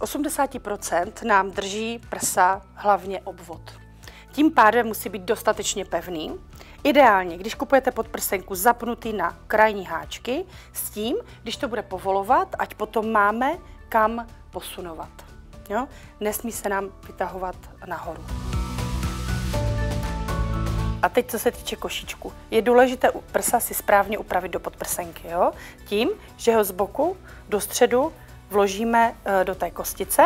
80% nám drží prsa hlavně obvod. Tím pádem musí být dostatečně pevný. Ideálně, když kupujete podprsenku zapnutý na krajní háčky, s tím, když to bude povolovat, ať potom máme kam posunovat. Jo? Nesmí se nám vytahovat nahoru. A teď, co se týče košičku. Je důležité prsa si správně upravit do podprsenky. Jo? Tím, že ho z boku do středu vložíme e, do té kostice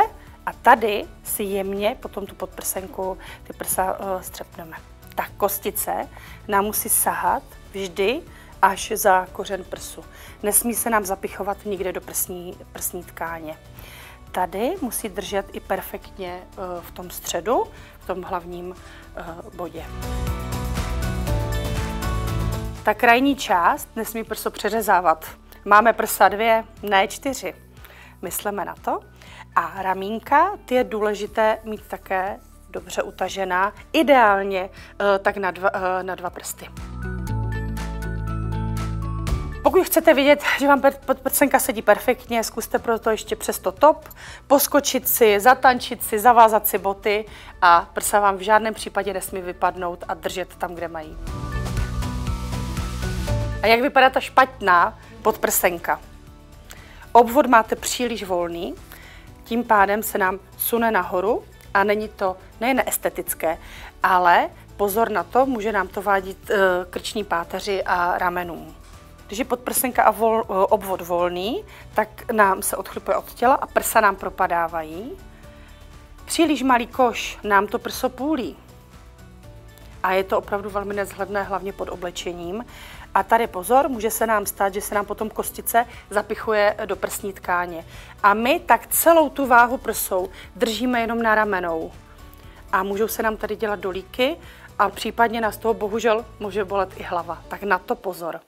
a tady si jemně potom tu podprsenku, ty prsa e, střepneme. Ta kostice nám musí sahat vždy až za kořen prsu. Nesmí se nám zapichovat nikde do prsní, prsní tkáně. Tady musí držet i perfektně e, v tom středu, v tom hlavním bodě. Ta krajní část nesmí prso přeřezávat. Máme prsa dvě, ne čtyři. Myslíme na to. A ramínka, ty je důležité mít také dobře utažená, ideálně eh, tak na dva, eh, na dva prsty. Pokud chcete vidět, že vám podprsenka sedí perfektně, zkuste proto ještě přes to top, poskočit si, zatančit si, zavázat si boty a prsa vám v žádném případě nesmí vypadnout a držet tam, kde mají. A jak vypadá ta špatná podprsenka? Obvod máte příliš volný, tím pádem se nám sune nahoru a není to nejen estetické, ale pozor na to, může nám to vádit e, krční páteři a ramenům. Když je podprsenka a vol, e, obvod volný, tak nám se odchlupuje od těla a prsa nám propadávají. Příliš malý koš nám to prso půlí a je to opravdu velmi nezhledné, hlavně pod oblečením. A tady pozor, může se nám stát, že se nám potom kostice zapichuje do prsní tkáně. A my tak celou tu váhu prsou držíme jenom na ramenou. A můžou se nám tady dělat dolíky a případně nás toho bohužel může bolet i hlava. Tak na to pozor.